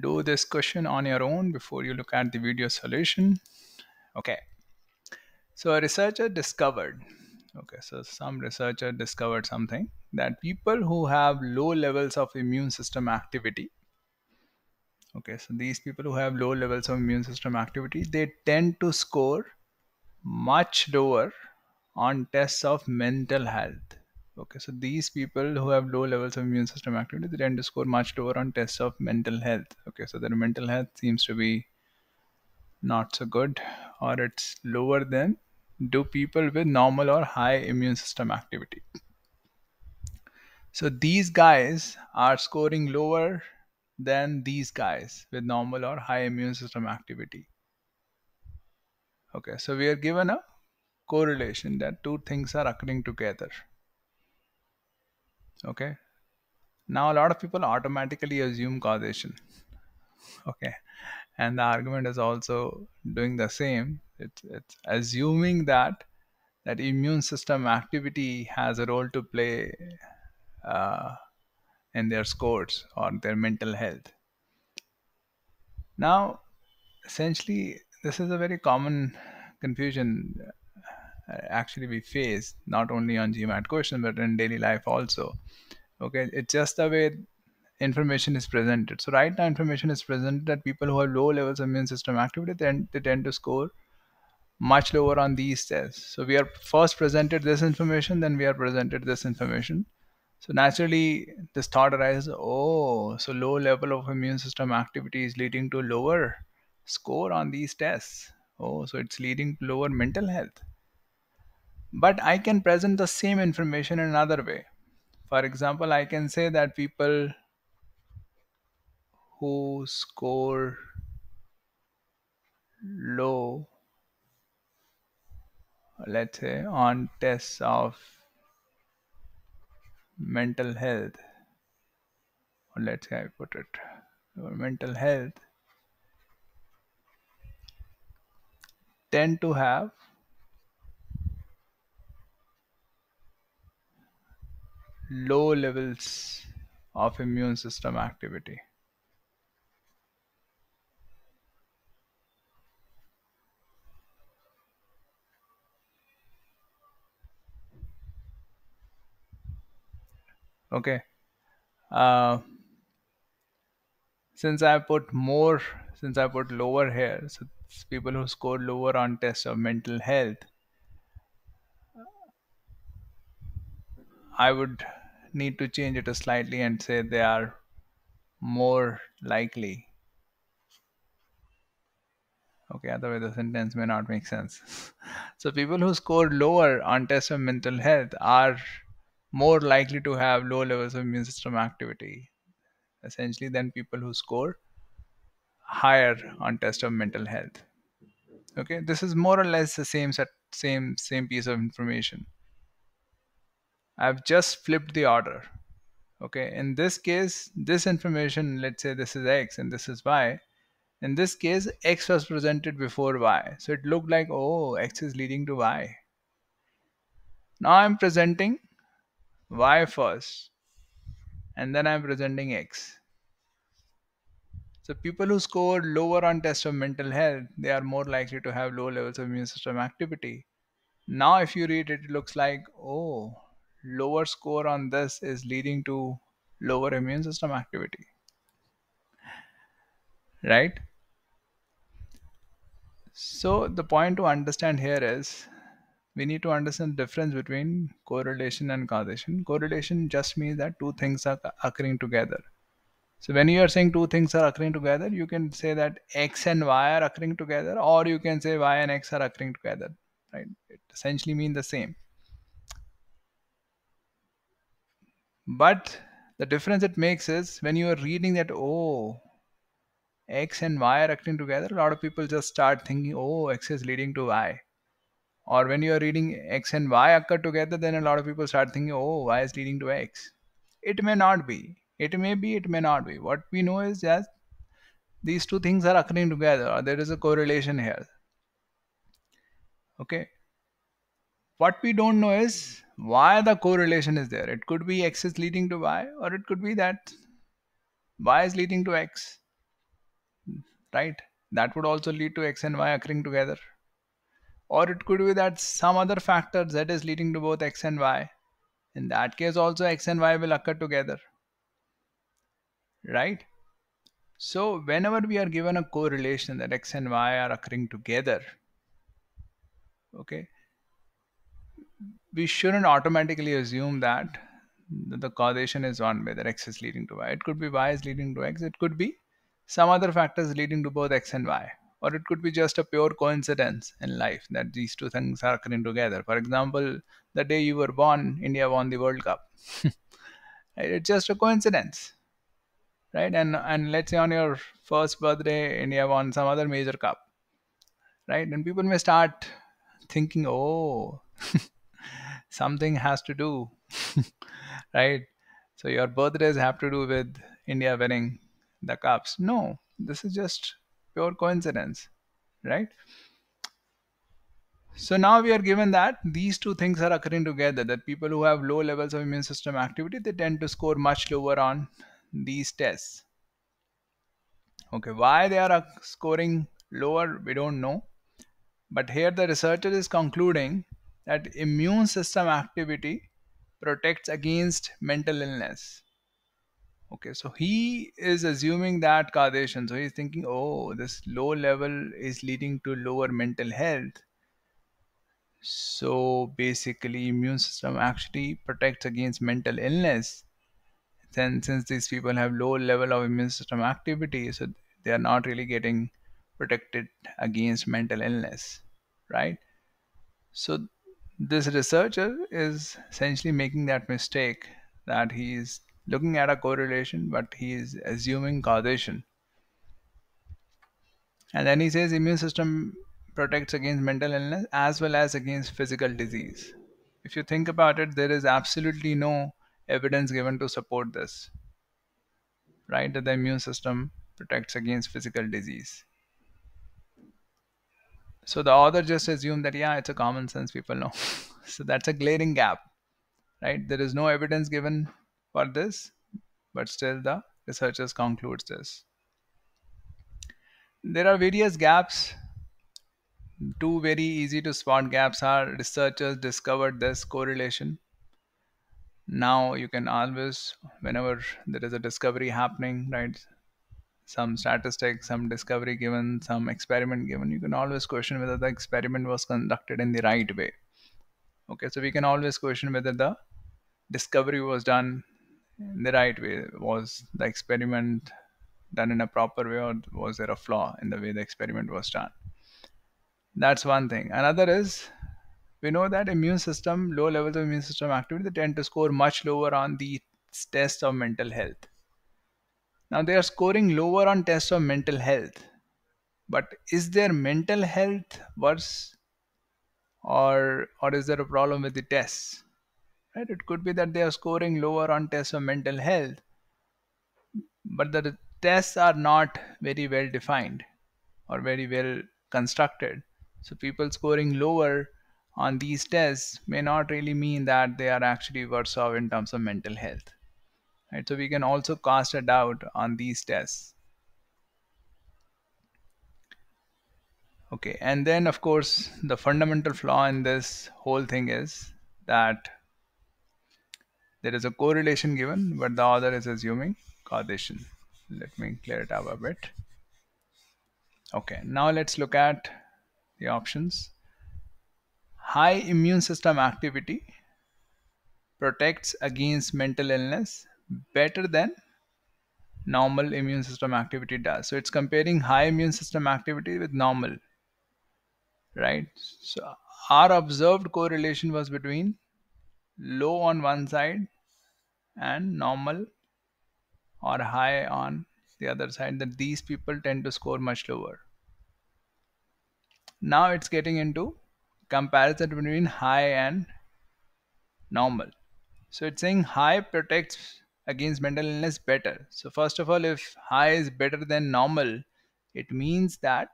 do this question on your own before you look at the video solution. Okay. So a researcher discovered, okay, so some researcher discovered something that people who have low levels of immune system activity, okay, so these people who have low levels of immune system activity, they tend to score much lower on tests of mental health. Okay, so these people who have low levels of immune system activity, they tend to score much lower on tests of mental health. Okay, so their mental health seems to be not so good or it's lower than do people with normal or high immune system activity. So these guys are scoring lower than these guys with normal or high immune system activity. Okay, so we are given a correlation that two things are occurring together. Okay, now a lot of people automatically assume causation. Okay, and the argument is also doing the same it's, it's assuming that that immune system activity has a role to play uh, in their scores or their mental health. Now, essentially, this is a very common confusion Uh, actually we face not only on GMAT question but in daily life also. Okay, it's just the way information is presented. So right now, information is presented that people who have low levels of immune system activity, then they tend to score much lower on these tests. So we are first presented this information, then we are presented this information. So naturally, this thought arises, oh, so low level of immune system activity is leading to lower score on these tests. Oh, so it's leading to lower mental health. But I can present the same information in another way. For example, I can say that people who score low let's say on tests of mental health or let's say I put it mental health tend to have low levels of immune system activity. Okay. Uh, since I put more since I put lower here so people who score lower on tests of mental health I would need to change it slightly and say they are more likely. Okay otherwise the sentence may not make sense. So people who score lower on tests of mental health are more likely to have low levels of immune system activity essentially than people who score higher on test of mental health. Okay this is more or less the same set same same piece of information i've just flipped the order okay in this case this information let's say this is x and this is y in this case x was presented before y so it looked like oh x is leading to y now i'm presenting y first and then I'm presenting x. So people who score lower on test of mental health, they are more likely to have low levels of immune system activity. Now if you read it, it looks like, oh, lower score on this is leading to lower immune system activity. Right? So the point to understand here is we need to understand the difference between correlation and causation. Correlation just means that two things are occurring together. So when you are saying two things are occurring together, you can say that x and y are occurring together, or you can say y and x are occurring together. Right? It essentially means the same. But the difference it makes is when you are reading that, oh, x and y are acting together, a lot of people just start thinking, oh, x is leading to y. Or when you are reading x and y occur together then a lot of people start thinking oh y is leading to x. It may not be. It may be it may not be. What we know is that these two things are occurring together. Or there is a correlation here. Okay? What we don't know is why the correlation is there it could be x is leading to y or it could be that y is leading to x right? That would also lead to X and Y occurring together. Or it could be that some other factor Z is leading to both X and Y. In that case, also X and Y will occur together, right? So, whenever we are given a correlation that X and Y are occurring together, okay, we shouldn't automatically assume that the causation is one way that x is leading to y. It could be y is leading to x. It could be some other factors leading to both x and y. Or it could be just a pure coincidence in life that these two things are occurring together. For example, the day you were born, India won the World Cup. it's just a coincidence. Right? And and let's say on your first birthday, India won some other major cup. Right? And people may start thinking, oh, something has to do right? So your birthdays have to do with india winning the cups. No this is just pure coincidence right? So now we are given that these two things are occurring together that people who have low levels of immune system activity they tend to score much lower on these tests. Okay why they are uh, scoring lower we don't know. But here the researcher is concluding that immune system activity protects against mental illness. Okay, so he is assuming that causation. So he's thinking, oh, this low level is leading to lower mental health. So basically, immune system actually protects against mental illness. Then, since these people have low level of immune system activity, so they are not really getting protected against mental illness, right? So this researcher is essentially making that mistake that he is looking at a correlation but he is assuming causation. And then he says immune system protects against mental illness as well as against physical disease. If you think about it there is absolutely no evidence given to support this right? That the immune system protects against physical disease so the author just assumed that, yeah, it's a common sense, people know. so that's a glaring gap, right? There is no evidence given for this, but still the researchers concludes this. There are various gaps. Two very easy to spot gaps are researchers discovered this correlation. Now you can always, whenever there is a discovery happening, right? Some statistics, some discovery given, some experiment given, you can always question whether the experiment was conducted in the right way. Okay, so we can always question whether the discovery was done in the right way. Was the experiment done in a proper way, or was there a flaw in the way the experiment was done? That's one thing. Another is we know that immune system, low levels of immune system activity, they tend to score much lower on the test of mental health now they are scoring lower on tests of mental health. But is their mental health worse or or is there a problem with the tests? Right? It could be that they are scoring lower on tests of mental health, but the tests are not very well defined or very well constructed. So people scoring lower on these tests may not really mean that they are actually worse off in terms of mental health right? So we can also cast a doubt on these tests. Okay and then of course the fundamental flaw in this whole thing is that there is a correlation given but the author is assuming causation. Let me clear it up a bit. Okay now let's look at the options. High immune system activity protects against mental illness better than normal immune system activity does. So it's comparing high immune system activity with normal, right? So our observed correlation was between low on one side and normal or high on the other side that these people tend to score much lower. Now it's getting into comparison between high and normal. So it's saying high protects against mental illness better. So, first of all, if high is better than normal, it means that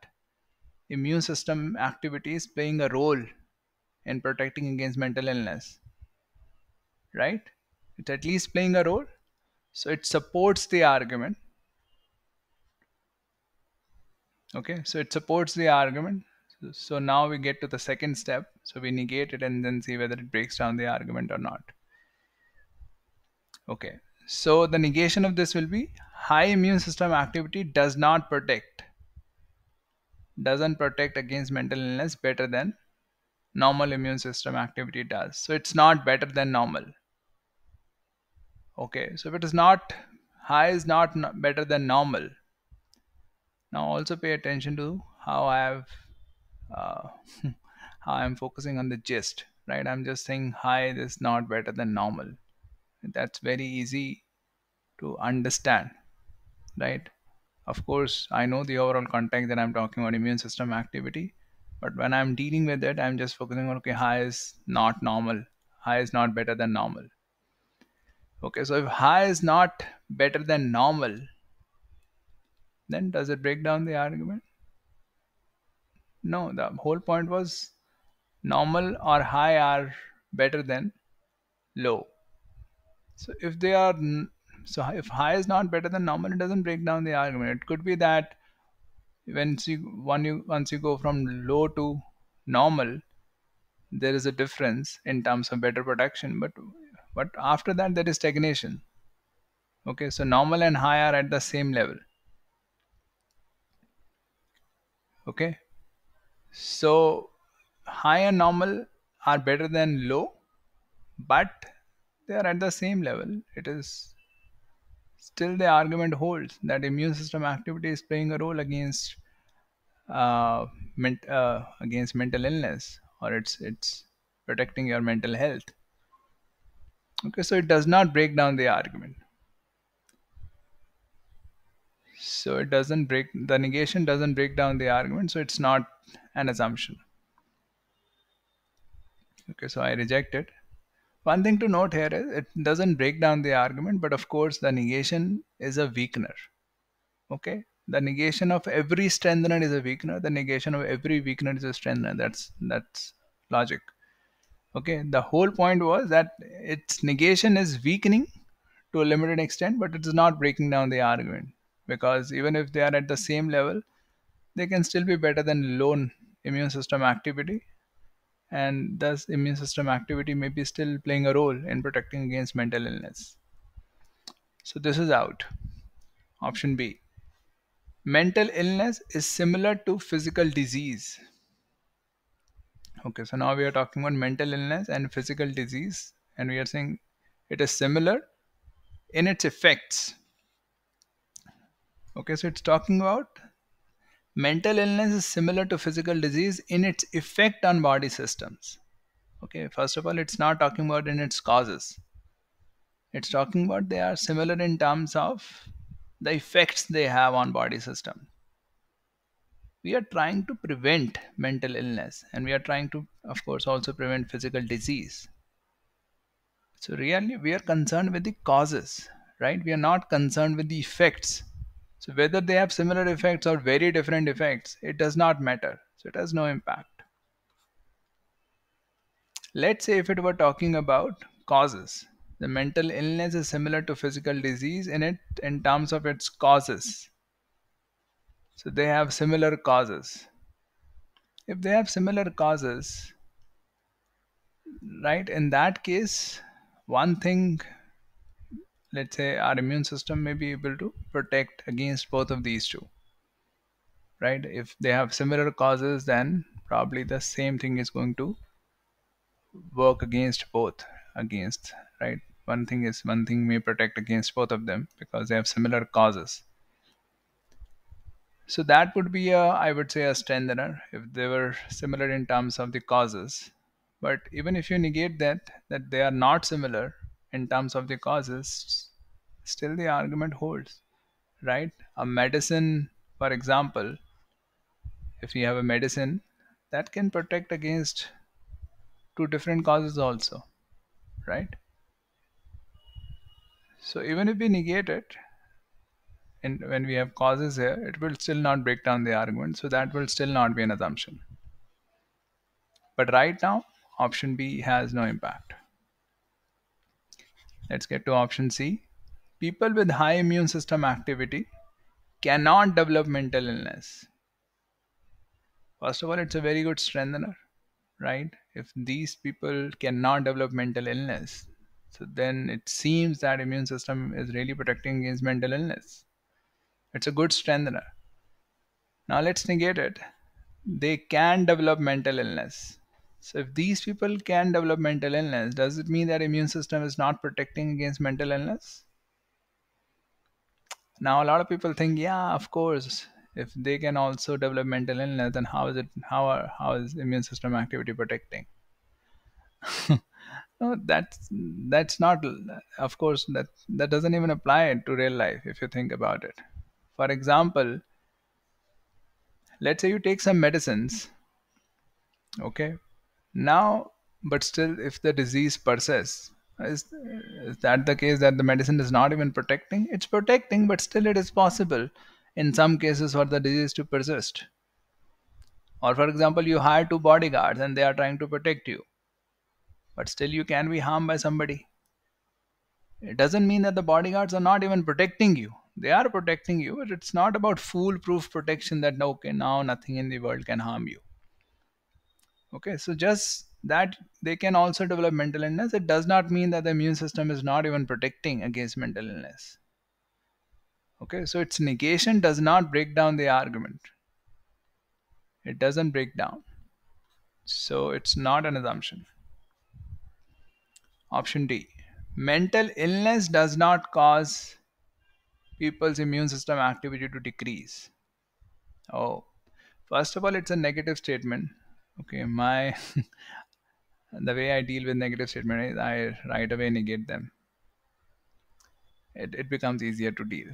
immune system activity is playing a role in protecting against mental illness. Right? It's at least playing a role. So, it supports the argument Okay, so it supports the argument. So, so now we get to the second step. So we negate it and then see whether it breaks down the argument or not. Okay, so the negation of this will be high immune system activity does not protect, doesn't protect against mental illness better than normal immune system activity does. So it's not better than normal. Okay, so if it is not high is not better than normal. Now also pay attention to how I have uh, how I'm focusing on the gist, right? I'm just saying high is not better than normal. That's very easy to understand, right? Of course, I know the overall context that I'm talking about immune system activity, but when I'm dealing with it, I'm just focusing on okay, high is not normal, high is not better than normal. Okay, so if high is not better than normal, then does it break down the argument? No, the whole point was normal or high are better than low. So if they are, so if high is not better than normal, it doesn't break down the argument. It could be that once you, when you once you go from low to normal, there is a difference in terms of better protection, but but after that there is stagnation. Okay, so normal and high are at the same level. Okay, so high and normal are better than low, but they are at the same level. It is still the argument holds that immune system activity is playing a role against uh, uh, against mental illness or it's it's protecting your mental health. Okay, so it does not break down the argument. So it doesn't break the negation doesn't break down the argument, so it's not an assumption. Okay, so I reject it. One thing to note here is it doesn't break down the argument, but of course the negation is a weakener. Okay, the negation of every strengthener is a weakener. The negation of every weakener is a strengthener. That's that's logic. Okay, the whole point was that its negation is weakening to a limited extent, but it is not breaking down the argument because even if they are at the same level, they can still be better than low immune system activity and thus immune system activity may be still playing a role in protecting against mental illness. So this is out. Option B. Mental illness is similar to physical disease. Okay, so now we are talking about mental illness and physical disease, and we are saying it is similar in its effects. Okay, so it's talking about mental illness is similar to physical disease in its effect on body systems. Okay first of all it's not talking about in its causes. It's talking about they are similar in terms of the effects they have on body system. We are trying to prevent mental illness and we are trying to of course also prevent physical disease. So really we are concerned with the causes right? We are not concerned with the effects so whether they have similar effects or very different effects, it does not matter. So it has no impact. Let's say if it were talking about causes, the mental illness is similar to physical disease in it in terms of its causes. So they have similar causes. If they have similar causes, right, in that case, one thing let's say our immune system may be able to protect against both of these two right? If they have similar causes then probably the same thing is going to work against both against right? One thing is one thing may protect against both of them because they have similar causes. So that would be a i would say a strengthener if they were similar in terms of the causes. But even if you negate that that they are not similar in terms of the causes, still the argument holds, right? A medicine, for example, if you have a medicine that can protect against two different causes also, right? So even if we negate it, and when we have causes here, it will still not break down the argument. So that will still not be an assumption. But right now, option B has no impact. Let's get to option C. People with high immune system activity cannot develop mental illness. first of all it's a very good strengthener right? If these people cannot develop mental illness so then it seems that immune system is really protecting against mental illness. It's a good strengthener. Now let's negate it. They can develop mental illness so if these people can develop mental illness does it mean that immune system is not protecting against mental illness? Now a lot of people think yeah of course if they can also develop mental illness then how is it how are, how is immune system activity protecting? No that's that's not of course that that doesn't even apply to real life if you think about it. For example let's say you take some medicines okay now but still if the disease persists is, is that the case that the medicine is not even protecting it's protecting but still it is possible in some cases for the disease to persist. Or, for example, you hire two bodyguards and they are trying to protect you, but still you can be harmed by somebody. It doesn't mean that the bodyguards are not even protecting you. They are protecting you, but it's not about foolproof protection that okay, now nothing in the world can harm you. Okay, so just that they can also develop mental illness, it does not mean that the immune system is not even protecting against mental illness. Okay, so its negation does not break down the argument. It doesn't break down. So it's not an assumption. Option D. Mental illness does not cause people's immune system activity to decrease. Oh, first of all, it's a negative statement. Okay, my the way I deal with negative statement is I right away negate them. It, it becomes easier to deal.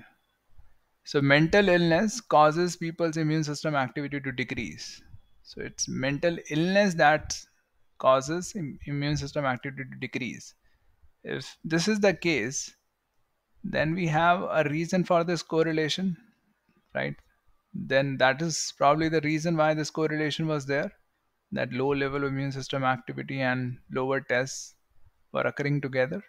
So mental illness causes people's immune system activity to decrease. So it's mental illness that causes immune system activity to decrease. If this is the case, then we have a reason for this correlation, right? Then that is probably the reason why this correlation was there. That low level of immune system activity and lower tests were occurring together?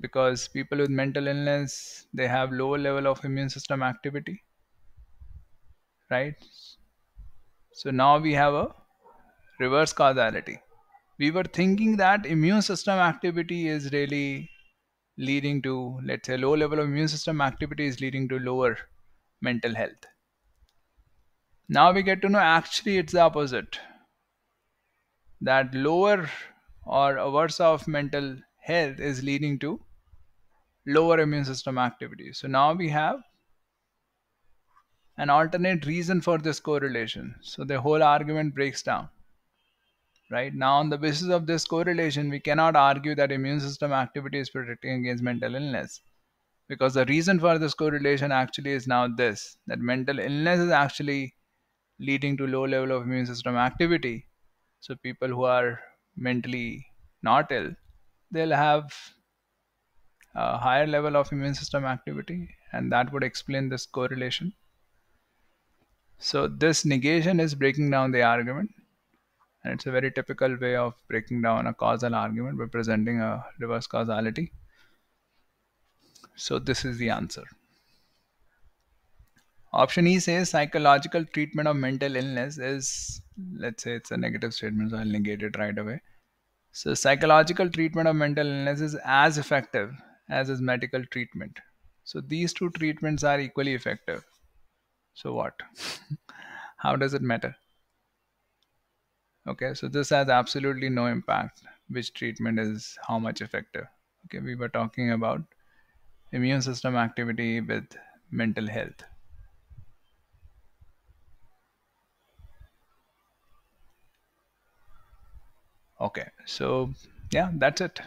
Because people with mental illness they have lower level of immune system activity right? So now we have a reverse causality. We were thinking that immune system activity is really leading to let's say low level of immune system activity is leading to lower mental health now we get to know actually it's the opposite that lower or a worse of mental health is leading to lower immune system activity. So now we have an alternate reason for this correlation. So the whole argument breaks down. Right now, on the basis of this correlation, we cannot argue that immune system activity is protecting against mental illness because the reason for this correlation actually is now this that mental illness is actually leading to low level of immune system activity. So people who are mentally not ill, they'll have a higher level of immune system activity and that would explain this correlation. So this negation is breaking down the argument and it's a very typical way of breaking down a causal argument by presenting a reverse causality. So this is the answer. Option E says psychological treatment of mental illness is, let's say it's a negative statement, so I'll negate it right away. So psychological treatment of mental illness is as effective as is medical treatment. So these two treatments are equally effective. So what? How does it matter? Okay, so this has absolutely no impact. Which treatment is how much effective? Okay, we were talking about immune system activity with mental health. Okay, so yeah, that's it.